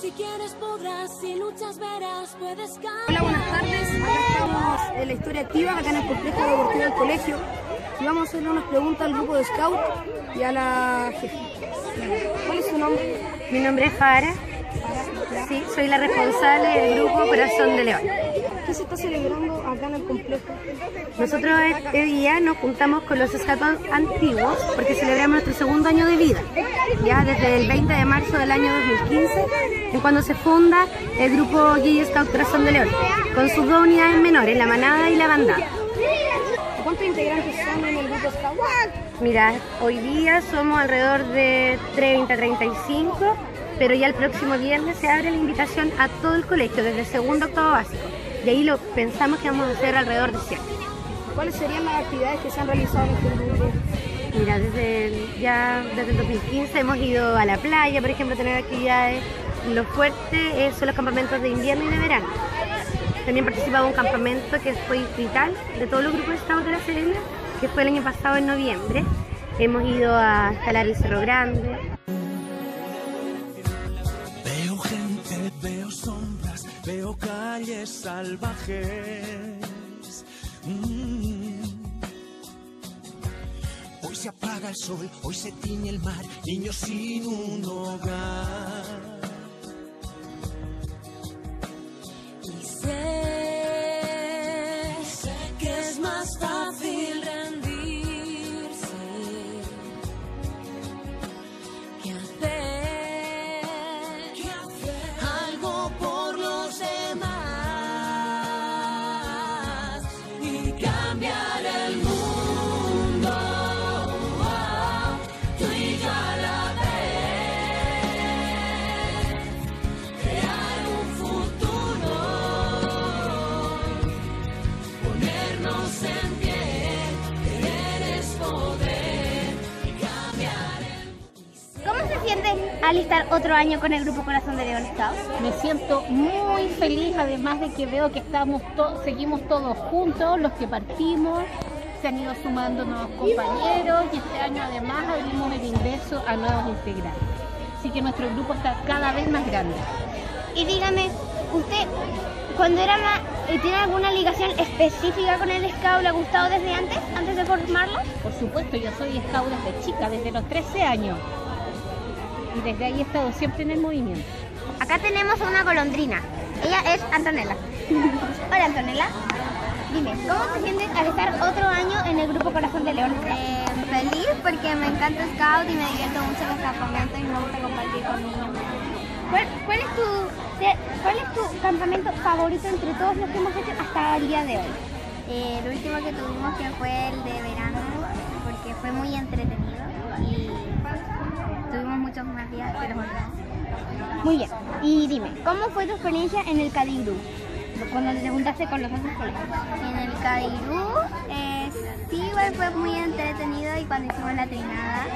Si quieres podrás, si luchas verás, puedes cambiar. Hola, buenas tardes. Acá estamos en la historia activa, acá en el complejo deportivo del colegio. Y vamos a hacerle unas preguntas al grupo de scout y a la jefa. ¿Cuál es su nombre? Mi nombre es Fara. Sí, soy la responsable del grupo Corazón de León. ¿Qué se está celebrando acá en el complejo? Nosotros este día nos juntamos con los scouts antiguos porque celebramos nuestro segundo año de vida. Ya desde el 20 de marzo del año 2015, en cuando se funda el grupo Guille Scout Corazón de León, con sus dos unidades menores, la manada y la bandada. ¿Cuántos integrantes son en el grupo scout? Mira, hoy día somos alrededor de 30, 35, pero ya el próximo viernes se abre la invitación a todo el colegio, desde segundo a octavo básico. Y ahí lo pensamos que vamos a hacer alrededor de 100. ¿Cuáles serían las actividades que se han realizado en este grupo? Mira, desde el- ya desde el 2015 hemos ido a la playa, por ejemplo, a tener actividades. Lo fuerte son los campamentos de invierno y de verano. También participaba en un campamento que fue vital de todos los grupos de Estado de la Serena, que fue el año pasado en noviembre. Hemos ido a escalar el Cerro Grande, Veo gente, veo sombras, veo calles salvajes. Mm. Hoy se apaga el sol, hoy se tiñe el mar, niños sin un hogar. Al estar otro año con el grupo Corazón de León Scouts? Me siento muy feliz, además de que veo que estamos to- seguimos todos juntos, los que partimos, se han ido sumando nuevos compañeros y este año además abrimos el ingreso a nuevos integrantes. Así que nuestro grupo está cada vez más grande. Y dígame, ¿usted cuando era más, eh, tiene alguna ligación específica con el Scout? ¿Le ha gustado desde antes, antes de formarlo? Por supuesto, yo soy scout desde chica, desde los 13 años. Y desde ahí he estado siempre en el movimiento. Acá tenemos a una golondrina. Ella es Antonella. Hola Antonella. Dime, ¿cómo te sientes al estar otro año en el grupo Corazón de León? Eh, feliz porque me encanta Scout y me divierto mucho en los campamentos y me gusta compartir con niños. ¿Cuál, cuál es tu, ¿Cuál es tu campamento favorito entre todos los que hemos hecho hasta el día de hoy? Eh, el último que tuvimos que fue el de verano porque fue muy entretenido y tuvimos muchos más días pero bueno. Muy bien. Y dime, ¿cómo fue tu experiencia en el Cadigru? Cuando te juntaste con los otros colegios. En el Cadirú eh, sí igual fue muy entretenido y cuando hicimos la trinada